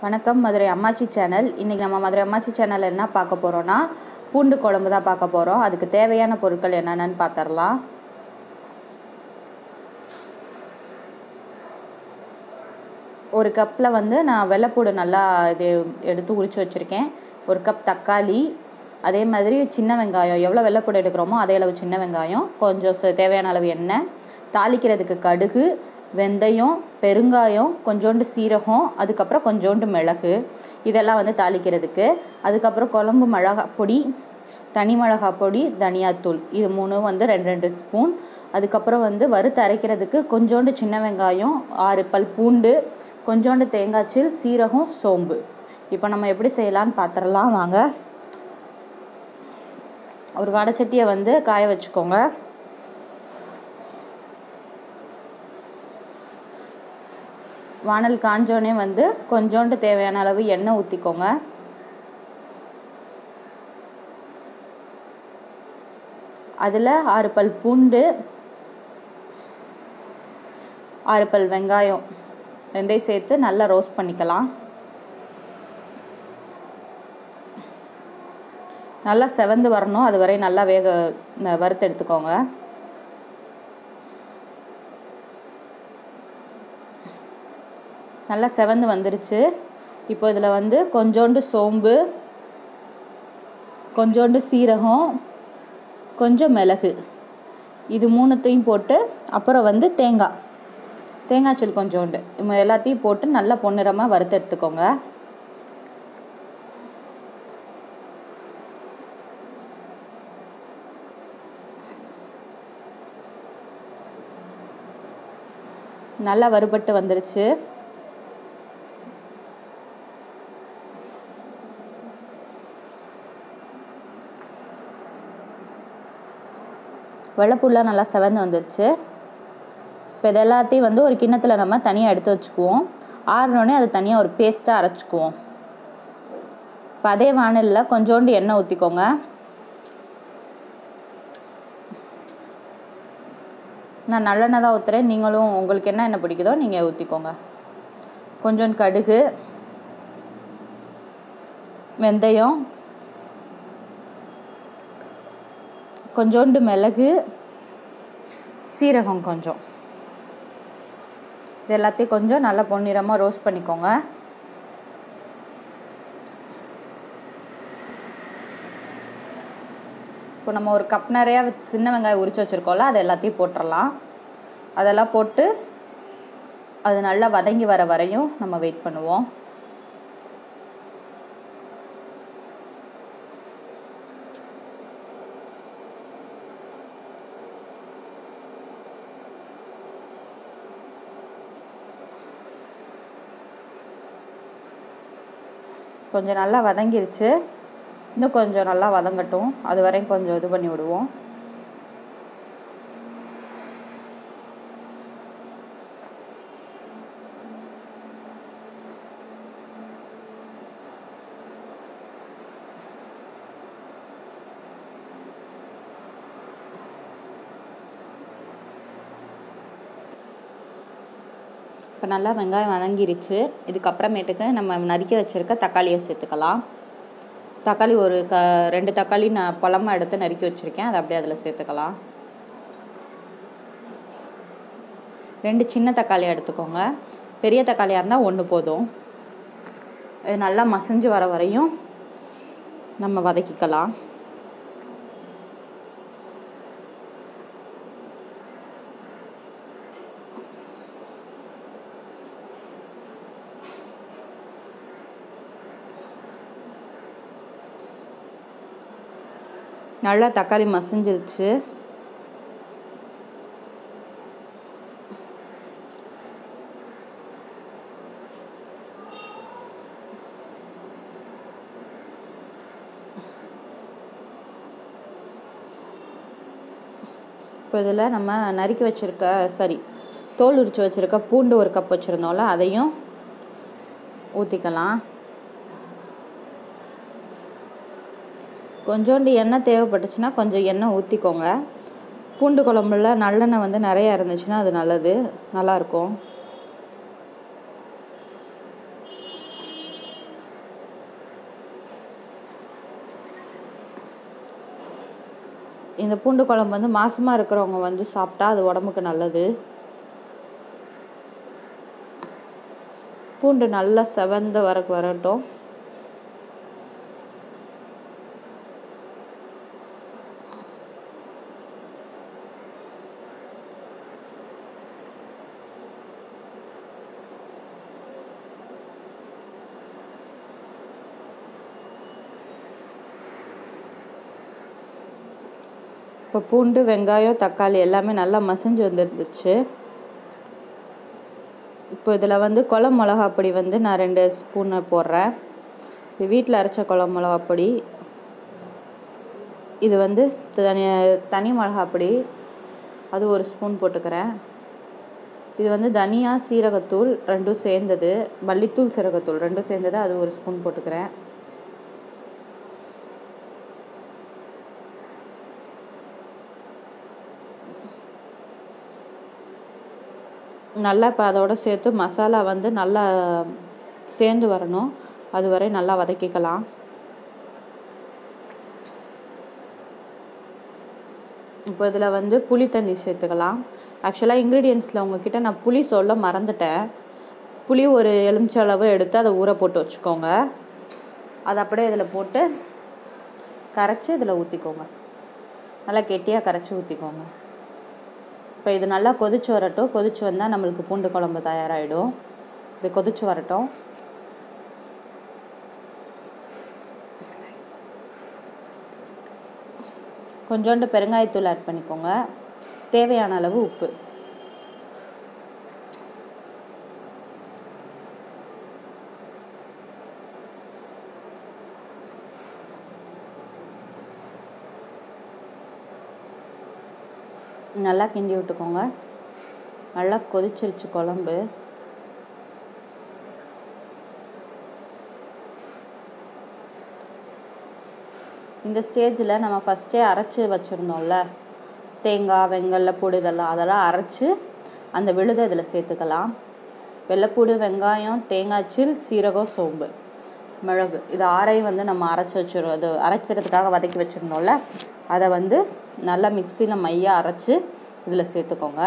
வணக்கம் மதுரை அம்மாச்சி சேனல். இன்றைக்கி நம்ம மதுரை அம்மாச்சி சேனலில் என்ன பார்க்க போகிறோன்னா பூண்டு குழம்பு தான் பார்க்க போகிறோம் அதுக்கு தேவையான பொருட்கள் என்னென்னு பார்த்துடலாம் ஒரு கப்பில் வந்து நான் வெள்ளைப்பூடு நல்லா இது எடுத்து உரித்து வச்சுருக்கேன். ஒரு கப் தக்காளி அதே மாதிரி சின்ன வெங்காயம். எவ்வளோ வெள்ளைப்பூடு எடுக்கிறோமோ அதே அளவு சின்ன வெங்காயம். கொஞ்சம் ச- தேவையான அளவு எண்ணெய். தாளிக்கிறதுக்கு கடுகு வெந்தயம் பெருங்காயம் கொஞ்சோண்டு சீரகம் அதுக்கப்புறம் கொஞ்சோண்டு மிளகு. இதெல்லாம் வந்து தாளிக்கிறதுக்கு. அதுக்கப்புறம் குழம்பு மிளகா பொடி தனி மிளகா பொடி தனியாத்தூள் இது மூணும் வந்து ரெண்டு ரெண்டு ஸ்பூன். அதுக்கப்புறம் வந்து வறுத்து அரைக்கிறதுக்கு கொஞ்சோண்டு சின்ன வெங்காயம் ஆறு பல் பூண்டு கொஞ்சோண்டு தேங்காய்ச்சீல் சீரகம் சோம்பு. இப்போ நம்ம எப்படி செய்யலான்னு பார்த்துடலாம் வாங்க. ஒரு வடச்சட்டியை வந்து காய வச்சுக்கோங்க. வானல் காஞ்சோடனே வந்து கொஞ்சோண்டு தேவையான அளவு எண்ணெய் ஊற்றிக்கோங்க அதில் ஆறு பல் பூண்டு ஆறு பல் வெங்காயம் ரெண்டையும் சேர்த்து நல்லா ரோஸ்ட் பண்ணிக்கலாம். நல்லா செவந்து வரணும். அது வரை நல்லா வேக வறுத்து எடுத்துக்கோங்க. நல்லா செவந்து வந்துருச்சு. இப்போ இதில் வந்து கொஞ்சோண்டு சோம்பு கொஞ்சோண்டு சீரகம் கொஞ்சம் மிளகு. இது மூணுத்தையும் போட்டு அப்புறம் வந்து தேங்காய். தேங்காய் தேங்காய்ச்சல் கொஞ்சோண்டு. எல்லாத்தையும் போட்டு நல்லா பொன்னிறமாக வறுத்து எடுத்துக்கோங்க. நல்லா வறுபட்டு வந்துருச்சு. வெள்ளைப்பூலாம் நல்லா செவந்து வந்துருச்சு. இப்போ இது எல்லாத்தையும் வந்து ஒரு கிண்ணத்தில் நம்ம தனியாக எடுத்து வச்சுக்குவோம். ஆறினோடனே அதை தனியாக ஒரு பேஸ்ட்டாக அரைச்சிக்குவோம். இப்போ அதே வானலில் கொஞ்சோண்டு எண்ணெய் ஊற்றிக்கோங்க நான் நல்லெண்ணெய் தான் ஊற்றுறேன் நீங்களும் உங்களுக்கு என்ன எண்ணெய் பிடிக்குதோ நீங்கள் ஊற்றிக்கோங்க கொஞ்சோண்டு கடுகு வெந்தயம் கொஞ்சோண்டு மிளகு சீரகம் கொஞ்சம். இது எல்லாத்தையும் கொஞ்சம் நல்லா பொன்னிறமாக ரோஸ்ட் பண்ணிக்கோங்க. இப்போ நம்ம ஒரு கப் நிறையா சின்ன வெங்காயம் உரிச்சு வச்சுருக்கோம்ல அது எல்லாத்தையும் போட்டுடலாம் அதெல்லாம் போட்டு அது நல்லா வதங்கி வர வரையும் நம்ம வெயிட் பண்ணுவோம். கொஞ்சம் நல்லா வதங்கிருச்சு. இன்னும் கொஞ்சம் நல்லா வதங்கட்டும். அது வரையும் கொஞ்சம் இது பண்ணி விடுவோம் இப்போ நல்லா வெங்காயம் வதங்கிருச்சு. இதுக்கப்புறமேட்டுக்கு நம்ம நறுக்கி வச்சுருக்க தக்காளியை சேர்த்துக்கலாம். தக்காளி ஒரு க ரெண்டு தக்காளி நான் பழமாக எடுத்து நறுக்கி வச்சுருக்கேன். அதை அப்படியே அதில் சேர்த்துக்கலாம். ரெண்டு சின்ன தக்காளி எடுத்துக்கோங்க. பெரிய தக்காளியாக இருந்தால் ஒன்று போதும். இது நல்லா மசிஞ்சு வர வரையும் நம்ம வதக்கிக்கலாம். நல்லா தக்காளி மசிஞ்சிருச்சு. இப்போ இதில் நம்ம நறுக்கி வச்சுருக்க சாரி தோல் உரித்து வச்சுருக்க பூண்டு ஒரு கப் வச்சுருந்தோம்ல அதையும் ஊற்றிக்கலாம் கொஞ்சோண்டு எண்ணெய் தேவைப்பட்டுச்சுன்னா கொஞ்சம் எண்ணெய் ஊற்றிக்கோங்க பூண்டு குழம்புல நல்லெண்ணெய் வந்து நிறையா இருந்துச்சுன்னா அது நல்லது. நல்லாயிருக்கும். இந்த பூண்டு குழம்பு வந்து மாசமாக இருக்கிறவங்க வந்து சாப்பிட்டா அது உடம்புக்கு நல்லது. பூண்டு நல்லா செவந்த வரக்கு வரட்டும். இப்போ பூண்டு வெங்காயம் தக்காளி எல்லாமே நல்லா மசிஞ்சு வந்துருந்துச்சு. இப்போ இதில் வந்து குளம் மிளகா பொடி வந்து நான் ரெண்டு ஸ்பூனை போடுறேன். இது வீட்டில் அரைச்ச குளம் மிளகா பொடி. இது வந்து தனி தனி மிளகா பொடி. அது ஒரு ஸ்பூன் போட்டுக்கிறேன். இது வந்து தனியா சீரகத்தூள் ரெண்டும் சேர்ந்தது. மல்லித்தூள் சீரகத்தூள் ரெண்டும் சேர்ந்தது. அது ஒரு ஸ்பூன் போட்டுக்கிறேன். நல்லா இப்போ அதோட சேர்த்து மசாலா வந்து நல்லா சேர்ந்து வரணும். அதுவரை நல்லா வதக்கிக்கலாம். இப்போ இதில் வந்து புளி தண்ணி சேர்த்துக்கலாம். ஆக்சுவலாக இன்க்ரீடியன்ஸில் உங்ககிட்ட நான் புளி சொல்ல மறந்துட்டேன். புளி ஒரு எலுமிச்சை அளவு எடுத்து அதை ஊற போட்டு வச்சுக்கோங்க. அதை அப்படியே இதில் போட்டு கரைச்சி இதில் ஊற்றிக்கோங்க நல்லா கெட்டியாக கரைச்சி ஊற்றிக்கோங்க இப்போ இது நல்லா கொதிச்சு வரட்டும். கொதிச்சு வந்தால் நம்மளுக்கு பூண்டு குழம்பு தயாராகிடும் இது கொதிச்சு வரட்டும். கொஞ்சோண்டு பெருங்காயத்தூள் ஆட் பண்ணிக்கோங்க. தேவையான அளவு உப்பு. நல்லா கிண்டி விட்டுக்கோங்க. நல்லா கொதிச்சிருச்சு குழம்பு. இந்த ஸ்டேஜில் நம்ம ஃபஸ்ட்டே அரைச்சி வச்சுருந்தோம்ல. தேங்காய் வெங்கல்ல பூடு இதெல்லாம் அதெல்லாம் அரைச்சி அந்த விழுதை இதில் சேர்த்துக்கலாம். வெள்ளைப்பூடு வெங்காயம் தேங்காய்ச்சில் சீரகம் சோம்பு. மிளகு. இது ஆறையும் வந்து நம்ம அரைச்சி வச்சிடும் அது அரைச்சிறதுக்காக வதக்கி வச்சுருந்தோம்ல அதை வந்து நல்லா மிக்சியில் மையாக அரைச்சி இதில் சேர்த்துக்கோங்க.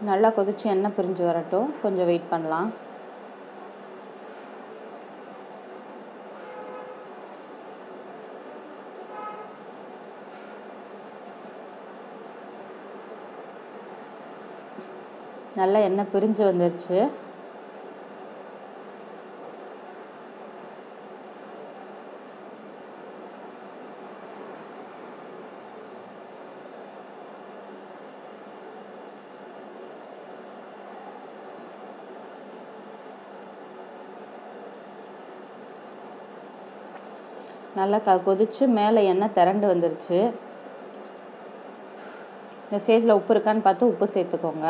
நல்லா கொதிச்சு எண்ணெய் பிரிஞ்சு வரட்டும். கொஞ்சம் வெயிட் பண்ணலாம். நல்லா எண்ணெய் பிரிஞ்சு வந்துருச்சு. நல்லா க கொதிச்சு மேலே எண்ணெய் திரண்டு வந்துருச்சு. இந்த ஸ்டேஜில் உப்பு இருக்கான்னு பார்த்து உப்பு சேர்த்துக்கோங்க.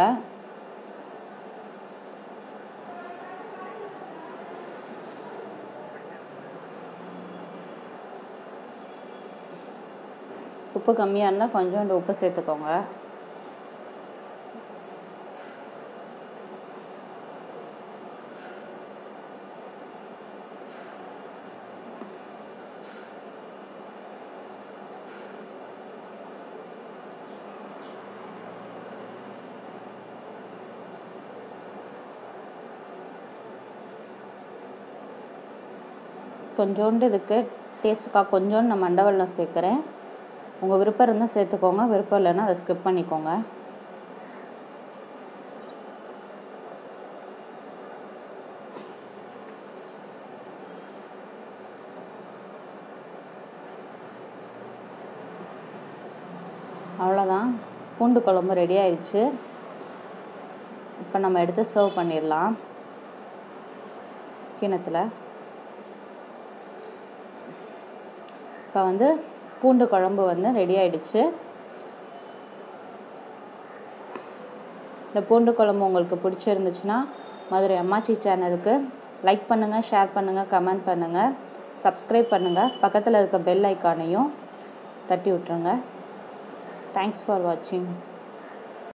உப்பு கம்மியாக இருந்தால் கொஞ்சோண்டு உப்பு சேர்த்துக்கோங்க. கொஞ்சோண்டு இதுக்கு டேஸ்ட்டுக்காக கொஞ்சோண்டு நான் மண்டவெல்லம் சேர்க்குறேன். உங்கள் விருப்பம் இருந்தால் சேர்த்துக்கோங்க விருப்பம் இல்லைன்னா அதை ஸ்கிப் பண்ணிக்கோங்க. அவ்வளோதான் பூண்டு குழம்பு ரெடி ஆயிடுச்சு. இப்போ நம்ம எடுத்து சர்வ் பண்ணிடலாம். கிணத்துல இப்போ வந்து பூண்டு குழம்பு வந்து ரெடி ஆயிடுச்சு. இந்த பூண்டு குழம்பு உங்களுக்கு பிடிச்சிருந்துச்சுன்னா மதுரை அம்மாச்சி சேனலுக்கு லைக் பண்ணுங்கள் ஷேர் பண்ணுங்கள் கமெண்ட் பண்ணுங்கள் சப்ஸ்கிரைப் பண்ணுங்கள் பக்கத்தில் இருக்க பெல் ஐக்கானையும் தட்டி விட்ருங்க தேங்க்ஸ் ஃபார் வாட்சிங்